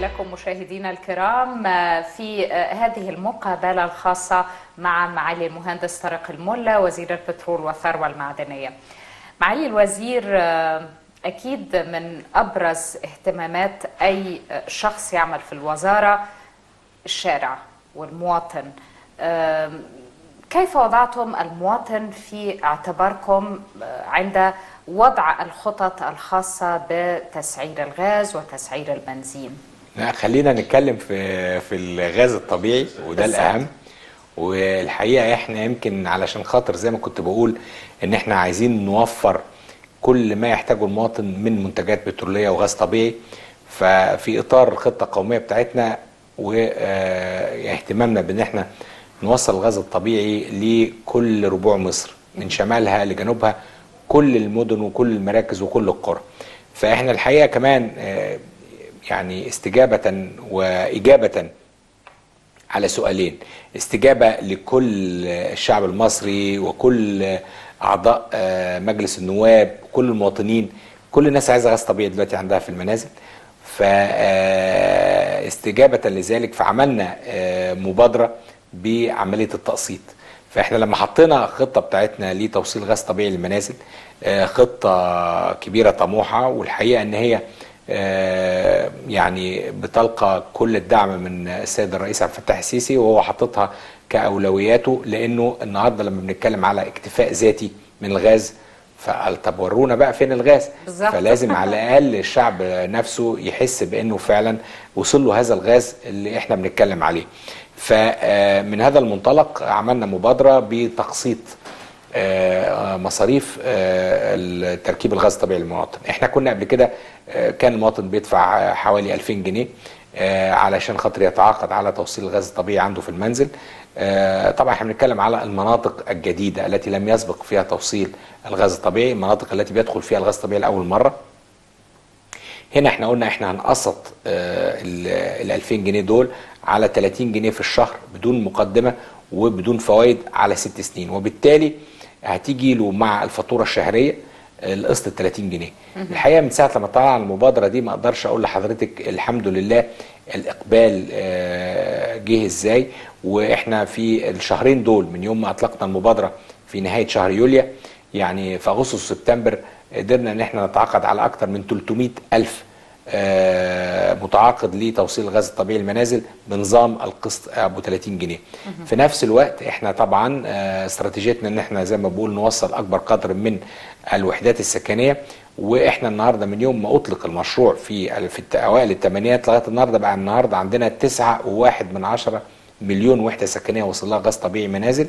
لكم مشاهدينا الكرام في هذه المقابلة الخاصة مع معالي المهندس طارق الملا وزير البترول والثروة المعدنية معالي الوزير أكيد من أبرز اهتمامات أي شخص يعمل في الوزارة الشارع والمواطن. كيف وضعتم المواطن في اعتباركم عند وضع الخطط الخاصة بتسعير الغاز وتسعير البنزين لا خلينا نتكلم في في الغاز الطبيعي وده. الأهم والحقيقة إحنا يمكن علشان خاطر زي ما كنت بقول إن إحنا عايزين نوفر كل ما يحتاجه المواطن من منتجات بترولية وغاز طبيعي ففي إطار الخطة القومية بتاعتنا واهتمامنا بإن إحنا نوصل الغاز الطبيعي لكل ربوع مصر من شمالها لجنوبها كل المدن وكل المراكز وكل القرى فإحنا الحقيقة كمان آه، يعني استجابة وإجابة على سؤالين. استجابة لكل الشعب المصري وكل أعضاء آه، مجلس النواب وكل المواطنين. كل الناس عايزة غاز طبيعي دلوقتي عندها في المنازل. فاستجابة لذلك فعملنا آه، مبادرة بعملية التقسيط. فإحنا لما حطينا خطة بتاعتنا لتوصيل غاز طبيعي للمنازل آه، خطة كبيرة طموحة والحقيقة إن هي آه، يعني بتلقى كل الدعم من السيد الرئيس عبد الفتاح السيسي وهو حاططها كأولوياته لأنه النهارده لما بنتكلم على اكتفاء ذاتي من الغاز فقال طب ورونا بقى فين الغاز بالظبط. فلازم على الأقل الشعب نفسه يحس بأنه فعلا وصل له هذا الغاز اللي إحنا بنتكلم عليه فمن هذا المنطلق عملنا مبادرة بتقسيط آه، مصاريف آه، تركيب الغاز الطبيعي للمواطن. إحنا كنا قبل كده آه، كان المواطن بيدفع حوالي 2000 جنيه آه، علشان خاطر يتعاقد على توصيل الغاز الطبيعي عنده في المنزل. آه، طبعا إحنا بنتكلم على المناطق الجديدة التي لم يسبق فيها توصيل الغاز الطبيعي المناطق التي بيدخل فيها الغاز الطبيعي لأول مرة. هنا إحنا قلنا إحنا هنقسط ال 2000 جنيه دول على 30 جنيه في الشهر بدون مقدمة وبدون فوائد على ست سنين. وبالتالي هتيجي له مع الفاتورة الشهرية القسط 30 جنيه. الحقيقة من ساعة لما طلع المبادرة دي ما أقدرش أقول لحضرتك الحمد لله الإقبال آه، جه إزاي. وإحنا في الشهرين دول من يوم ما أطلقنا المبادرة في نهاية شهر يوليو يعني في أغسطس وسبتمبر قدرنا إن إحنا نتعاقد على أكثر من 300 ألف آه، متعاقد لتوصيل الغاز الطبيعي للمنازل بنظام القسط أبو 30 جنيه. في نفس الوقت إحنا طبعا آه، استراتيجيتنا إن إحنا زي ما بقول نوصل أكبر قدر من الوحدات السكنية وإحنا النهارده من يوم ما أطلق المشروع في في أوائل الثمانينات لغاية النهارده بقى النهارده عندنا 9.1 من عشرة مليون وحدة سكنية وصل لها غاز طبيعي منازل.